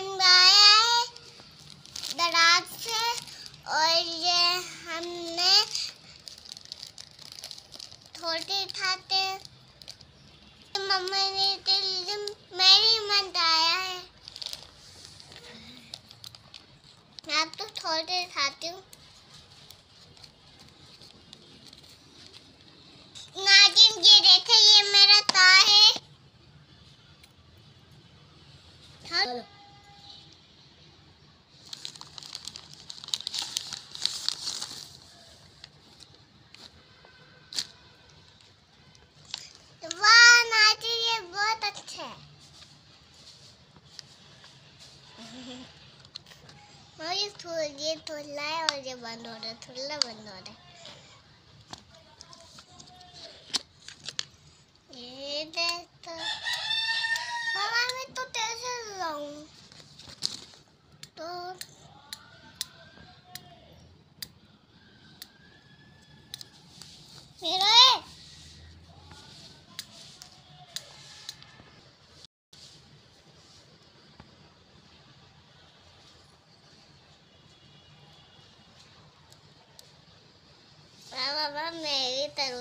मेहमान आया है दराज से और ये हमने थोड़े खाते मम्मा ने दिल मेरी मन आया है। मैं तो थोड़े खाती हूँ नाजिम ये देखे ये मेरा ता है हाँ वाह नाजी ये बहुत अच्छा है और ये थोड़ा थोड़ा और ये बंद हो रहा है थोड़ा बंद हो रहा है। 我美丽的